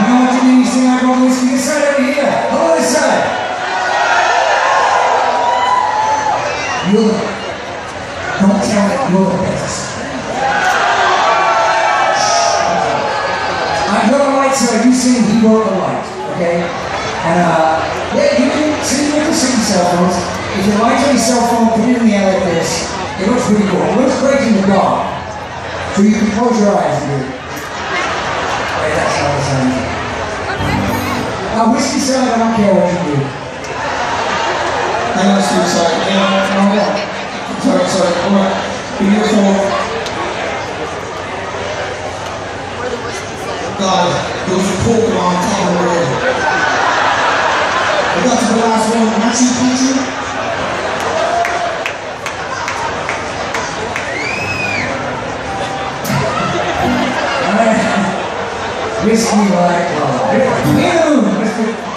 You know what you like whiskey. This side over here. Side. You're the. Don't it. You're the. I light, so you. He wrote the light. Okay. And uh, yeah, you can sing with the sing cell phones. If you on your cell phone, put it in the air like this. It looks pretty cool. It looks great in the. So you can close your eyes and do it. That's how it sounds. Uh, whiskey salad, I don't care what you do. On, Steve, sorry. Hang on. Oh, yeah. Sorry, sorry. All right. Beautiful. God, there was a pork on top of the road. I got to the last one. Machu Picchu. Whiskey like love. 네.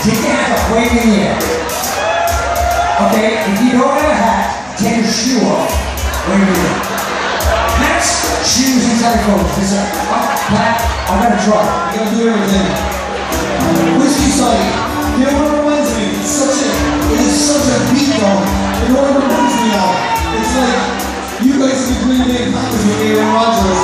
Take your hat off, wave in the air. Okay? If you don't have a hat, take your shoe off, wave in the air. Next, shoes and telephones. This is up, back. I gotta try. You gotta do everything. Whiskey side. You know what it reminds me? It's such a, it is such a beat though. You know what it reminds me of? It's like, you guys are the Green Bay Packers with Aaron Rodgers,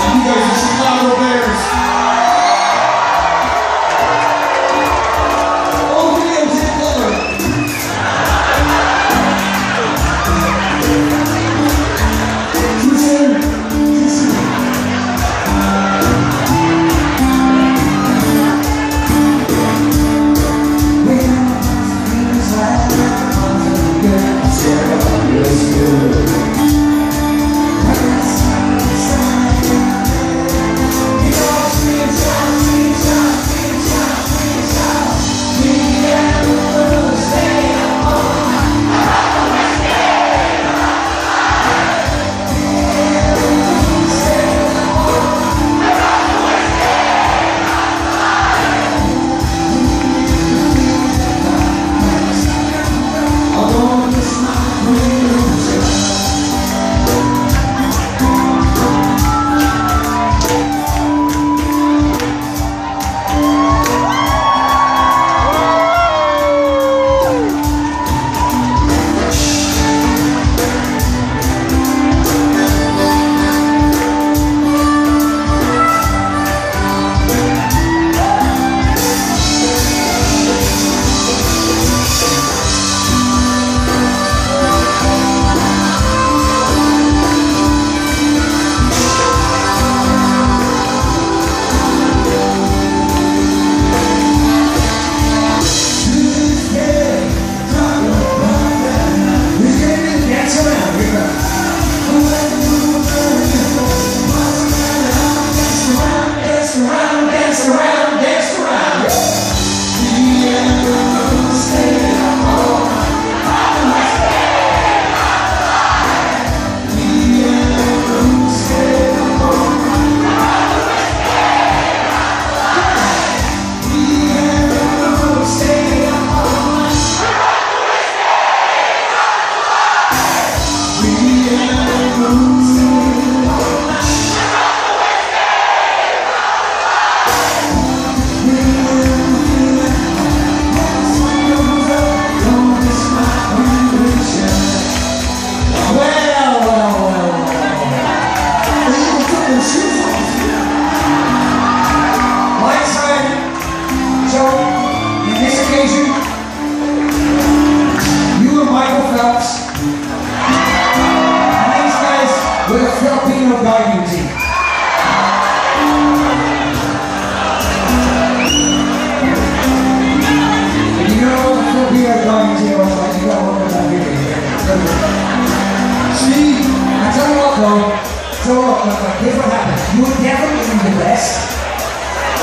look, here's what happened. You were definitely the best.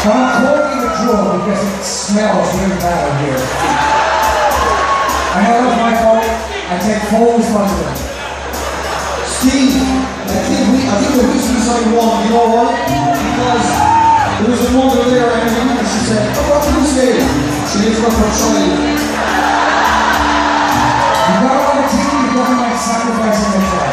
But I'm calling the draw because it smells really bad in here. I know that's my fault. I take full responsibility. Steve, I think we, I think the whiskey side won. You know what? Because there was a mother there, and she said, "Oh, what did you say?" She didn't work for child. You got on the team, you got to like sacrificing the child.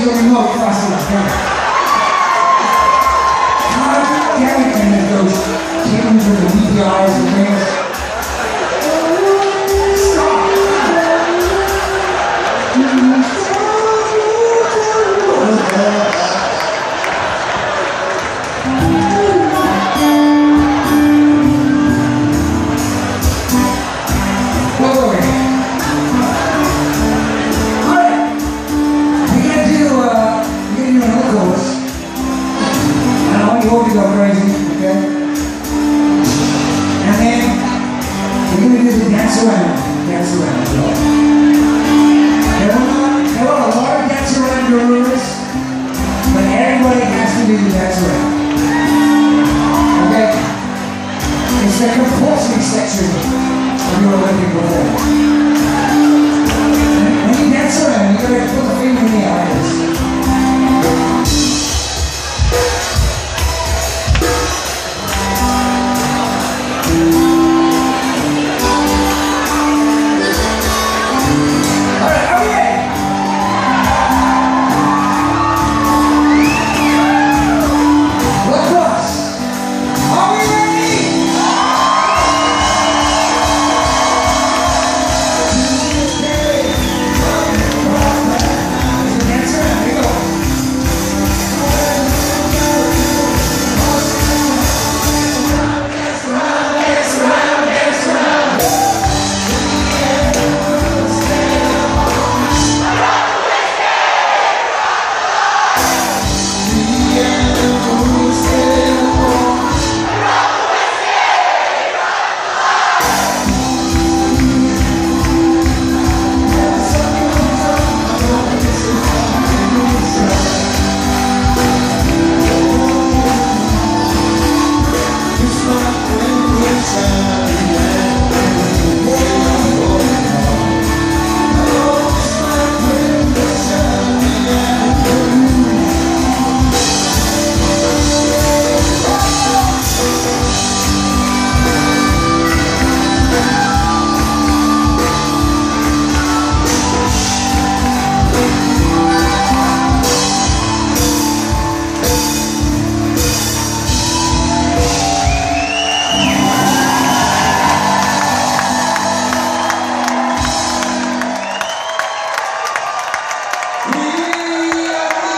can't get to the remote You that as well. Okay? It's the compulsory section of your Olympic performance. When you dance around, you gotta put the finger in the eyes. time